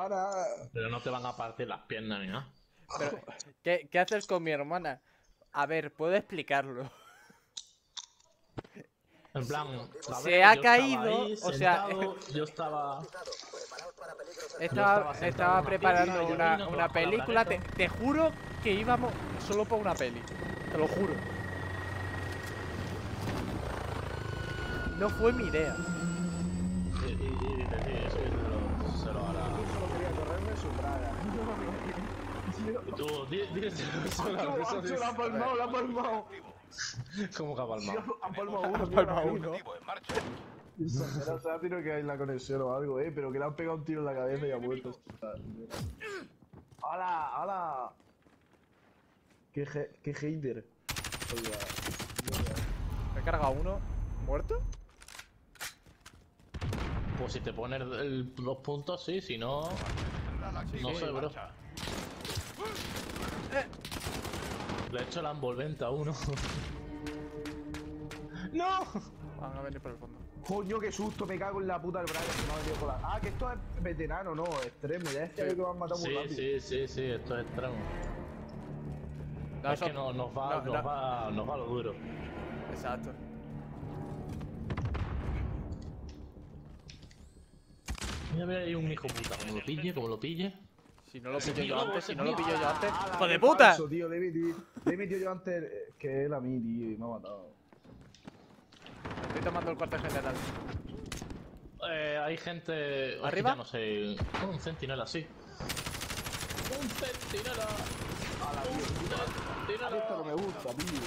Ahora. Pero no te van a partir las piernas ni nada. Pero, ¿qué, ¿Qué haces con mi hermana? A ver, puedo explicarlo. En plan, a Se ha caído, ahí o sea, sentado, yo estaba. Estaba, preparando una, una película. Te, te juro que íbamos solo por una peli. Te lo juro. No fue mi idea. Y, y, y dice, sí, eso se lo, se lo hará. Solo quería correrme su braga. Y tú, se la ha palmado, la ha palmado. ¿Cómo que ha palmado? Ha palmado uno. Ha palmado uno. Tiene que hay la conexión o algo, eh, pero que le han pegado un tiro en la cabeza y ha muerto. ¡Hola! ¡Hola! ¡Qué, qué hater! He cargado uno. ¿Muerto? Pues si te pones el- los puntos, sí, si no. No sé, bro. Le he hecho la envolvente a uno. ¡No! Van a venir por el fondo. Coño, qué susto, me cago en la puta del que no me la... Ah, que esto es veterano, no, extremo, ya es que Sí. que me han matado muy Sí, rápido. sí, sí, sí, esto es extremo. No, es eso- que no, nos, va, no, nos, no. Va, nos va lo duro. Exacto. Mira, mira, hay un hijo puta. Como lo pille, como lo pille. Si no lo pillo yo antes, si no lo pillo yo antes. ¡Hala, ¡Hijo de puta! tío! Le he metido, yo antes eh, que él a mí, tío, y me ha matado. Estoy tomando el cuartel general. Eh, hay gente. ¿Arriba? Ya no sé. Un centinela, sí. Un centinela. Un esto no me gusta, tío.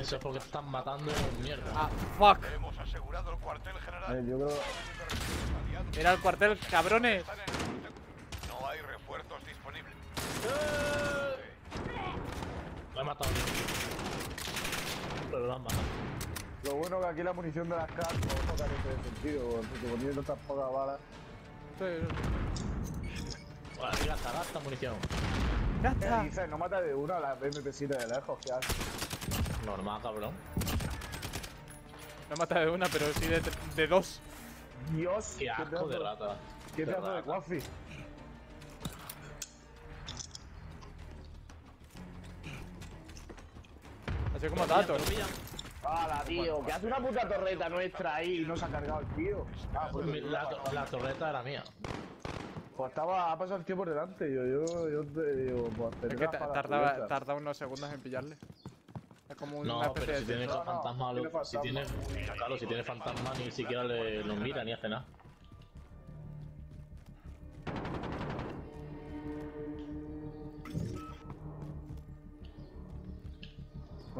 Eso es porque están matando mierda. Ah, fuck. Hemos asegurado el cuartel A general. ver, yo creo... Mira el cuartel, cabrones. Están en- No hay refuerzos disponibles. Lo he matado. Pero lo han matado. Lo bueno que aquí la munición de las cars no toca en ese sentido, porque poniendo tantas pocas balas... Bueno, aquí gasta, gasta munición. Ya ¿Qué está. dices? No mata de una a las MP7 de lejos, ¿qué haces? Normal, cabrón. No he matado de una, pero sí de, de dos. Dios, Qué asco de rata. ¿Qué De pedazo de rata. Así como pilla- ¡Hala, tío! Que hace una puta torreta nuestra ahí y no se ha cargado el tío. Ah, pues, Mi- La, to- la torreta era mía. pues estaba, ha pasado el tío por delante. Yo, yo, yo te digo, pues Es que tardaba, tarda unos segundos en pillarle. Es como una No, especie pero si de. tiene No, no, fantasma, si tiene, fantasma. claro, si tiene fantasma ni siquiera le, lo mira ni hace nada.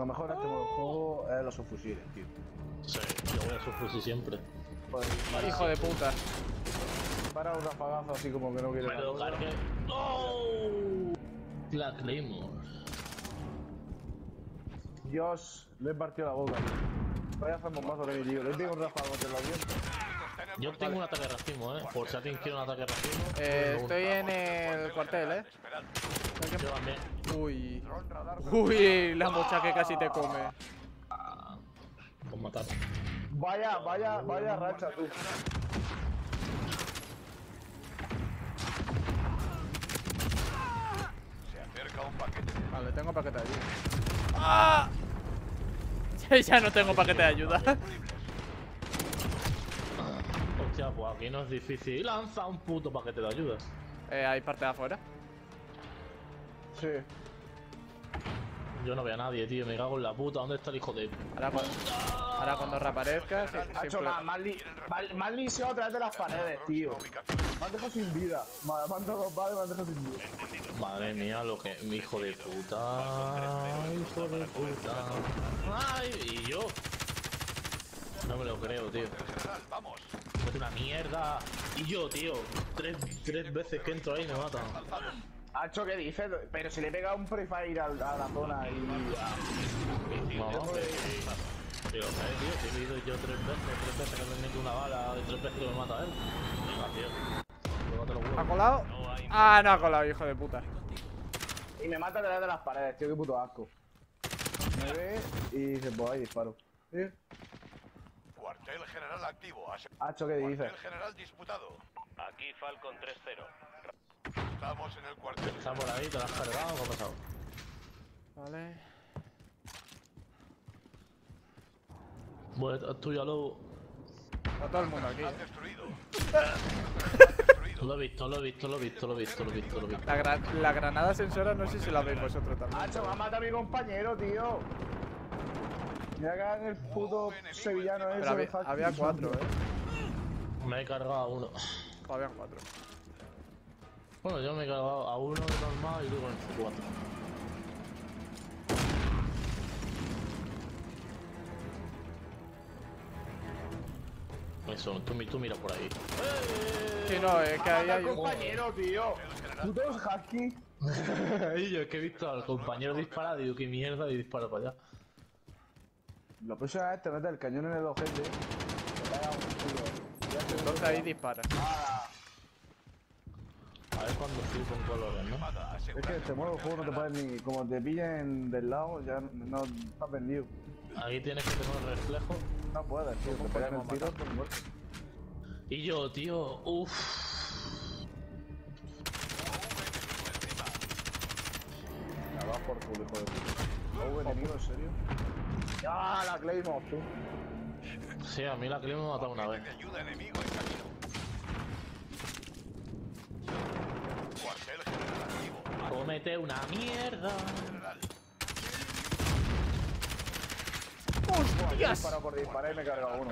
Lo mejor en este modo de juego es los subfusiles, tío. Sí, yo voy a su fusil siempre. Pues, Hijo de puta. para un rafagazo así como que no quiere Me la lo cosa. cargué. ¡Oh! La Claymore. Dios, le he partido la boca. Voy a hacer bombazo de mi tío. Le pego un ráfago de los dientes. Yo tengo un ataque de racismo, eh. Por si alguien quiere un ataque de racismo. Eh, tengo estoy en el cuartel, eh. Uno. Yo también. Uy. Uy, la mocha que casi te come. Con matar. Vaya, vaya, vaya racha tú. Se acerca un paquete. Vale, tengo paquete de ayuda. ¡Ah! ya no tengo paquete de ayuda. Hostia, pues aquí no es difícil. Lanza un puto paquete de ayuda. Eh, hay parte de afuera. Sí. Yo no veo a nadie, tío. Me cago en la puta. ¿Dónde está el hijo de.? Ahora cuando, ahora cuando reaparezca, sí, Ha hecho simple- más, más, li más, más a través de las paredes, tío. Me han dejado sin vida. Me han y me han dejado sin vida. Madre mía, lo que. Mi hijo de puta. Hijo de puta. ¡Ay! ¿Y yo? No me lo creo, tío. Vamos. Es una mierda. Y yo, tío. Tres, tres veces que entro ahí me matan. Hacho, ¿qué dices? Pero si le he pegado un prefire a, a la zona y... No, que- Tío, ¿sabes, tío? Si he ido yo tres veces, tres veces que me meto una bala y tres veces que me mata él. Venga, tío. ¿Ha colado? Ah, no ha colado, hijo de puta. Y me mata detrás de las paredes, tío, qué puto asco. Me ve y dice, pues ahí disparo. ¿Sí? Cuartel general activo. Hacho, ¿qué dices? Cuartel general disputado. Aquí Falcon 3-0. Estamos en el cuartel. Está por ahí, te lo has cargado, ¿qué ha pasado? Vale. Bueno, tú ya lo... Está todo el mundo aquí. Destruido. Lo he visto, lo he visto, lo he visto, lo he visto, lo he visto, lo he visto. La, gra- la granada sensora no sé si la veis vosotros también. Hacho, me ha matado a mi compañero, tío. Mira que hagan el puto sevillano ese. Había, había cuatro, eh. Me he cargado a uno. Habían cuatro. Bueno, yo me he cargado a uno de normal y luego en el C4. Eso, tú, tú mira por ahí. Sí, no, es que ahí hay un... compañero, tío. Putos husky. Y yo es que he visto al compañero disparar y digo, qué mierda, y disparo para allá. La próxima vez te metes el cañón en el ojete. te te- Entonces ahí dispara. A ver cuando estoy con colores, ¿no? Es que asegurad este el modo cuartel juego no te puedes ni. Como te pillen del lado, ya no estás vendido. Aquí tienes que tener un reflejo. No puedes, tío. Te pegan el tiro, te mueres. Y yo, tío, uff. Me vas por culo, hijo de puta. ¿Hubo enemigo, en serio? ¡Ah, la Claymore, tú! Sí, a mí la que me ha matado una vez. De ayuda enemigo en camino. Cuartel general Cómete una mierda. ¡Hostias! Disparo por disparar y me he cargado uno.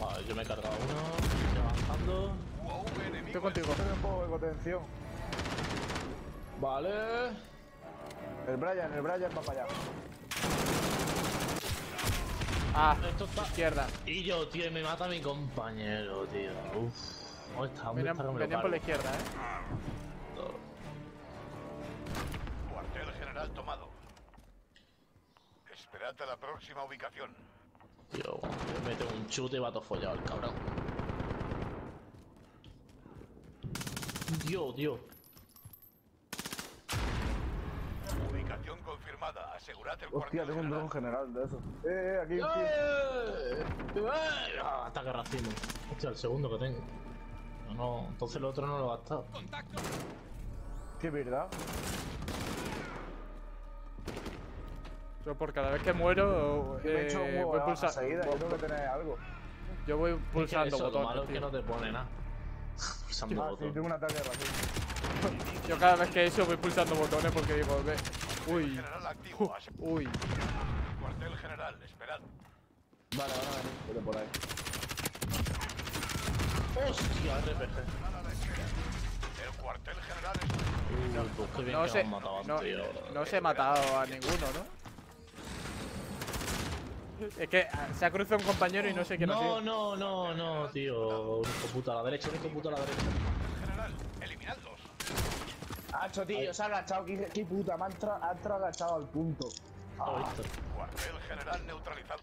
Vale, yo me he cargado uno. Estoy avanzando. Estoy contigo. Tengo un poco de contención. Vale. El Brian, el Brian va para allá. Ah, Esto está. izquierda. Y yo, tío, me mata mi compañero, tío. Uff. ¿Dónde está? ¿Dónde Venían, está por la izquierda, eh. Tomado. Esperad a la próxima ubicación. Tío, me mete un chute y va todo follado el cabrón. Dios, Dios. Ubicación confirmada. Asegurad el Hostia, tengo un general. dron general de eso. Eh, eh, aquí, tío. ¡Eh! ¡Eh! Ah, ataque racimo. Hostia, el segundo que tengo. No, no, entonces el otro no lo he gastado. Qué verdad. Yo por cada vez que muero, Yo he eh, voy de baja pulsa- seguida. Yo tengo que tener algo. yo voy Es que pulsando eso, lo malo botones, es que no te pone nada. Pulsando Ah, sí, botones. tengo un ataque de. Yo cada vez que eso voy pulsando botones porque digo, ve. Uy, uy. Cuartel general. Esperad. Vale, a venir. Vete por ahí. Hostia, RPG. El cuartel general es... Pues bien No que me han matado no, tío. no se he matado a ninguno, ¿no? Es que ah, se ha cruzado un compañero y no sé ha No, no, no, no, tío. Un hijo puta a la derecha, un hijo puta a la derecha. general. Eliminadlos. Hacho, tío, se ha agachado. Qué, qué puta, me ha entrado, ha entrado agachado al punto. ¿Lo has visto? Cuartel general neutralizado.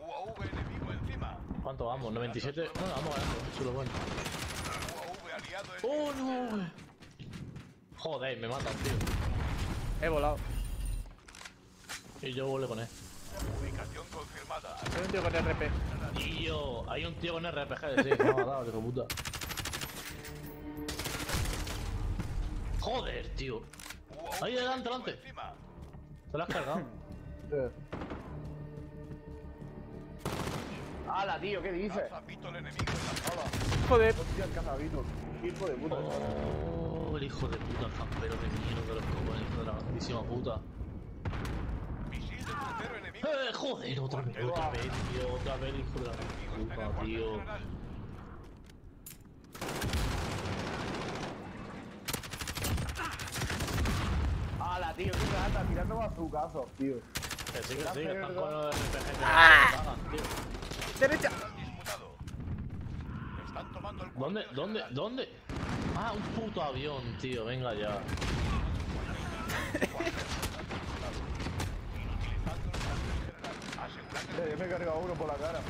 UAV enemigo encima. ¿Cuánto vamos? ¿97? No, vamos ganando. Eso es lo bueno. UAV aliado en... ¡Oh, no! Joder, me matan, tío. He volado. Y yo vuelvo con él. Ubicación confirmada. Soy un tío con RP. Yo, hay un tío con RPG, sí, me ha matado, hijo puta. Joder, tío. Ahí, adelante, adelante. ¿Te lo has cargado? ¡Hala, tío! ¿Qué dices? Joder. Hostia, el cazabito. Hijo de puta. Oh, el hijo de puta, el campero de mierda de los cojones, hijo de la grandísima puta. Misil de crucero enemigo. Eh, joder, otra vez, otra vez, tío, otra vez, hijo de la puta, tío. ¡Hala, tío! ¿Qué anda tirando bazucazos, tío? Que sí, que sí, que están con los RPG que Ah. tío. Derecha. Están tomando el ¿Dónde? ¿Dónde? ¿Dónde? Ah, un puto avión, tío, venga ya. Eh, me he cargado uno por la cara.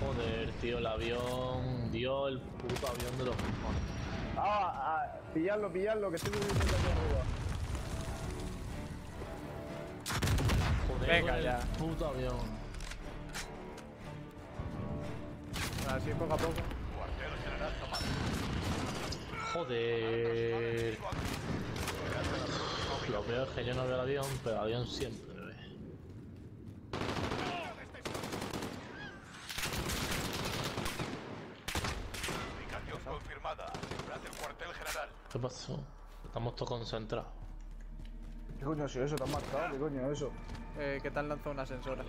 Joder, tío, el avión. Dio el puto avión de los cojones. Ah, ah, pillarlo, pillarlo, que estoy aquí arriba. Joder, Venga, con el ya. puto avión. Así poco a poco. Joder. Lo peor es que yo no veo el avión, pero el avión siempre me ve. Ubicación confirmada. Asegurad el cuartel general. ¿Qué pasó? Estamos todos concentrados. ¿Qué coño es eso? ¿Te han marcado? ¿Qué coño es eso? Eh, que te han lanzado una ascensora.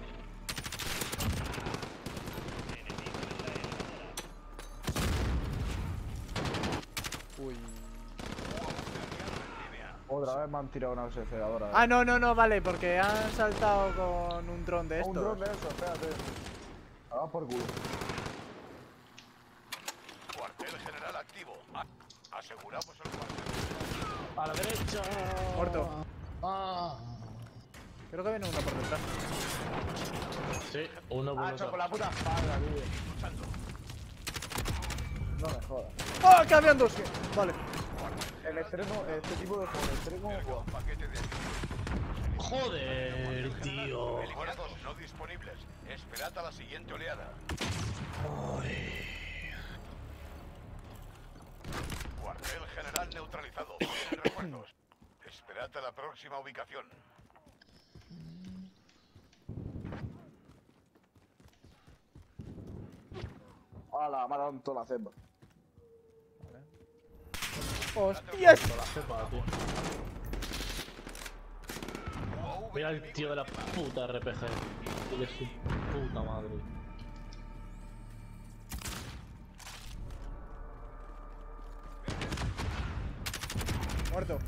Uy. Otra vez me han tirado una aceleradora. Ah, no, no, no, vale, porque han saltado con un dron de Ah, un estos. dron de eso, espérate. Ahora por culo. Cuartel general activo. Aseguramos el cuartel. ¡A la derecha! Muerto. ¡Ah! Creo que viene uno por detrás. Sí, uno por Ah, detrás. hecho por la puta espalda, tío. No me jodas. ¡Ah, que habían dos! Vale. El extremo, este tipo de juego, el extremo, guau. Paquete de Joder, tío. Eliminados no disponibles. Esperad a la siguiente oleada. Cuartel general neutralizado. Refuerzos. Esperad a la próxima ubicación. Hala, me ha dado en toda la cepa. ¡Hostias! La cepa, tío. UAV Mira el tío de la puta RPG. De su puta madre. Muerto.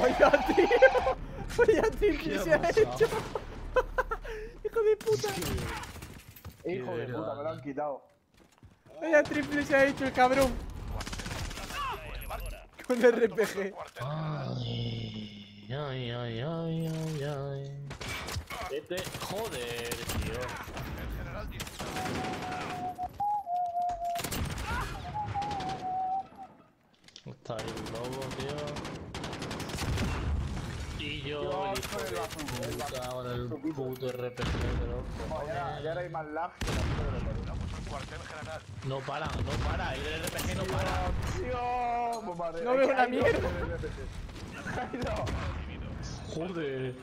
Vaya tío. Vaya triple se ha hecho. Hijo de puta. Hijo de Qué puta, me lo han quitado. Vaya triple se ha hecho el cabrón. Con RPG. Ay, ay, ay, ay, ay, ay. Vete, joder, tío. El general Está ahí el lobo, tío. Y yo, Yo el puta, con el puto RPG de Joder, ya, ya ahora hay más lag que la cuartel general. No para, no para, el RPG no para. Tío, bombardeo. No veo una mierda. Joder.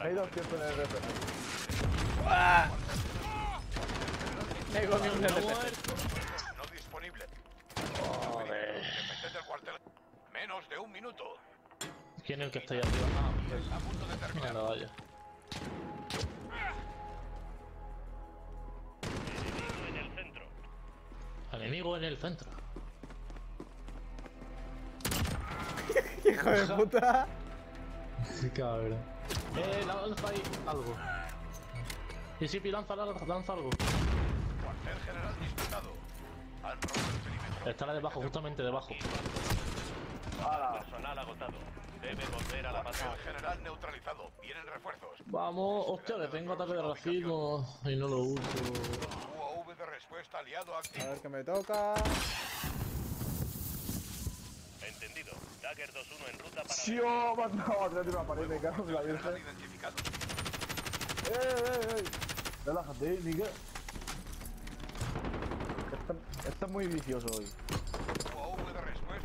Hay dos tiempos en el RPG. Me comí un RPG. muerto. No disponible. Joder. Defender el cuartel. Menos de un minuto. ¿Quién es el que está ahí arriba? Ah, Está a punto de terminar. mira, vaya. enemigo en el centro. Enemigo en el centro. Hijo de puta. Sí, cabrón. Eh, lanza ahí algo. Y si lanza, lanza, lanza algo. Cuartel general disputado. Perímetro. Está la debajo, justamente debajo. Hala. Personal agotado. Debe volver a la Cuartel batalla. general neutralizado. Vienen refuerzos. Vamos, hostia, que tengo ataque de racismo y no lo uso. UAV de respuesta aliado A activo. ver qué me toca. Entendido. Dagger 2-1 en ruta para... Atrás de una pared, me cago en la virgen. ¡Eh, eh, eh! Relájate. Está, está muy vicioso hoy.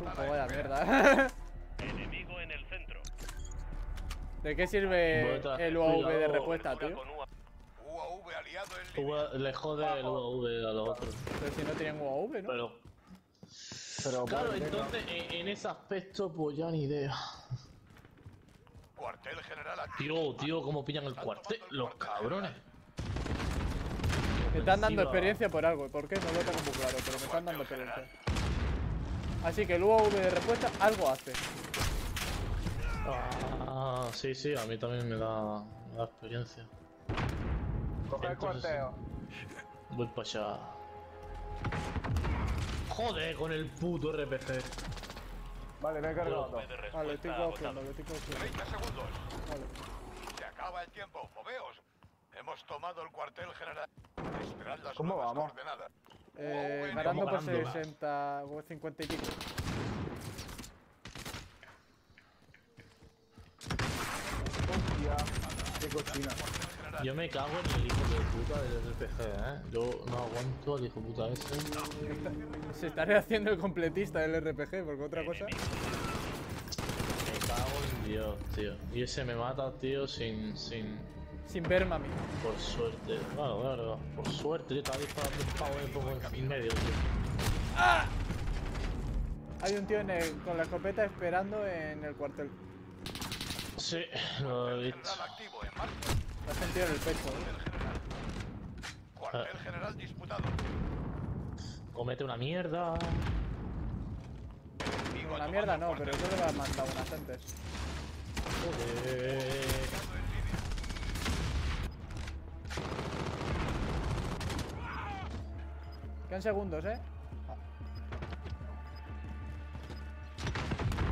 UAV de la mierda. Enemigo en el centro. ¿De qué sirve el UAV de respuesta, tío? UAV. Aliado en Le jode el UAV a los otros. Pero si no tienen UAV, ¿no? Pero, Pero, claro, entonces en, en ese aspecto, pues ya ni idea. Cuartel general activo. Tío, tío, cómo pillan el cuartel, los cabrones. Me están dando experiencia por algo. ¿Por qué? No lo tengo muy claro, pero me están dando experiencia. Así que el UAV de respuesta algo hace. Ah, sí, sí, a mí también me da, me da experiencia. Coge el cuarteo. Voy para allá. Joder, con el puto RPG. Vale, me he cargado Vale, estoy cogiendo, estoy cogiendo. 30 segundos. Vale. Se acaba el tiempo. Moveos. Hemos tomado el cuartel general. Esperad las ¿Cómo nuevas vamos? coordenadas. Eh, UAV ganando por ganando. 60 o 50 y pico. Hostia, qué cochina. Yo me cago en el hijo de puta del RPG, eh. Yo no aguanto al hijo de puta ese. Se estaría haciendo el completista del RPG, porque otra cosa. Me cago en Dios, tío. Y ese me mata, tío, sin. sin. Sin ver mami. por suerte. Claro, claro. Por suerte, yo estaba disparando un pavo y pongo en medio, tío. Hay un tío en el- con la escopeta esperando en el cuartel. Sí, lo he visto. Lo has sentido en el pecho, ¿eh? Cuartel general disputado. Comete una mierda. Una mierda no, pero yo le he mandado unas antes. Joder. Quedan segundos, ¿eh?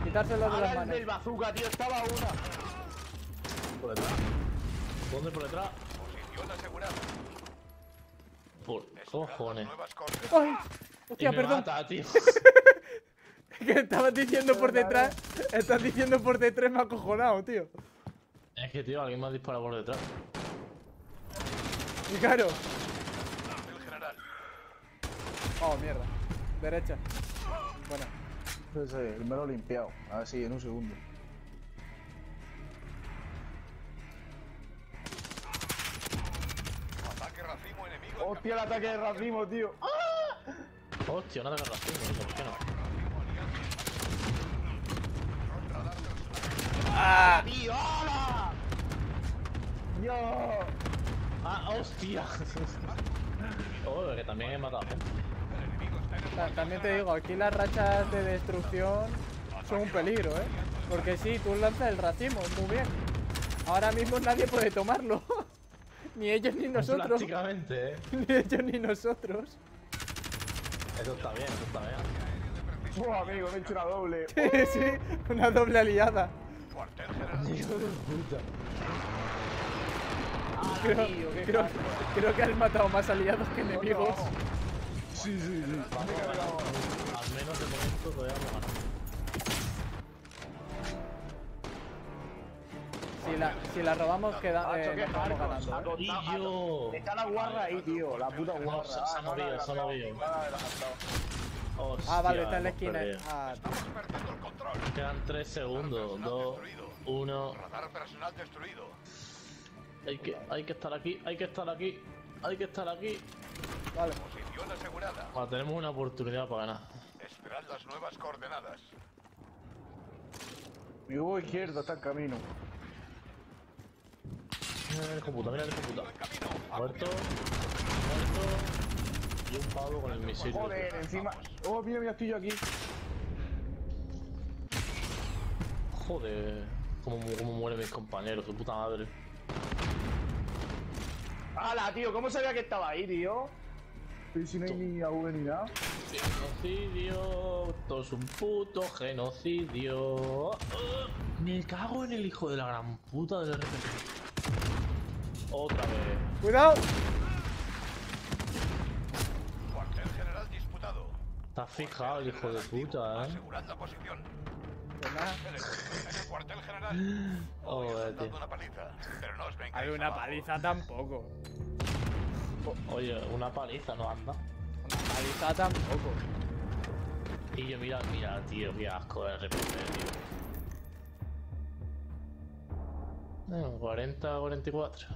Quitárselo de las el manos. del bazooka, tío, estaba una. Por detrás. ¿Dónde por detrás? Posición asegurada. Por cojones. ¡Ay! Y Hostia, me perdón. mata, tío. Que estabas diciendo por detrás. Estás diciendo por detrás, me ha acojonado, tío. Es que, tío, alguien me ha disparado por detrás. Y claro. Oh, mierda. Derecha. Bueno. Ese, me lo he limpiado. A ver si en un segundo. Ataque racimo enemigo. en Hostia, el ataque de racimo, tío. Hostia, una de racismo, tío, ¿por qué no? ¡Ah! ¡Tío, hola! ¡Yo! ¡Ah, hostia! oh, que también he matado gente. El enemigo está en el Ta- También te digo, aquí las rachas de destrucción son un peligro, ¿eh? Porque sí, tú lanzas el racimo, muy bien. Ahora mismo nadie puede tomarlo. ni ellos ni nosotros. Prácticamente, eh. ni ellos ni nosotros. Eso está bien, eso está bien. ¡Oh, amigo! Me he hecho una doble. sí, una doble aliada. Hijo de puta. Creo, creo- creo que has matado más aliados que enemigos. Sí, sí, sí. Vamos. Al menos de momento todavía vamos ganando. Si la, si la robamos, queda, eh, nos ganando. ¿eh? Está la guarra ahí, tío. La puta guarra. se- se ha no, movido, la se ha movido. La ha adelantado. Ah, vale, está en la esquina. Ah, Estamos perdiendo el control. Quedan 3 segundos. 2, 1. Radar personal destruido. Hay que, hay que estar aquí, hay que estar aquí, hay que estar aquí. vale. Posición asegurada. Bueno, tenemos una oportunidad para ganar. Esperad las nuevas coordenadas. Mi huevo izquierdo está en camino. Mira el hijo puta, mira el hijo puta. Camino. Muerto, muerto. Y un pavo con el misil. Joder, encima. Oh, mira, mira, estoy yo aquí. Joder, cómo, mu- cómo mueren mis compañeros, su puta madre. ¡Hala, tío! ¿Cómo sabía que estaba ahí, tío? Pero si no hay ni AV ni nada. Genocidio, esto es un puto genocidio. Me cago en el hijo de la gran puta del RPG. Otra vez. ¡Cuidado! Cuartel general disputado. Está fijado el hijo de puta, eh. Posición. El cuartel general. Hoy os dado tío. una paliza. Pero no os vengáis Hay una abajo. paliza tampoco. Oye, una paliza no anda. Una paliza tampoco. Y yo, mira, mira, tío, qué asco el RPG, tío. Bueno, 40, 44.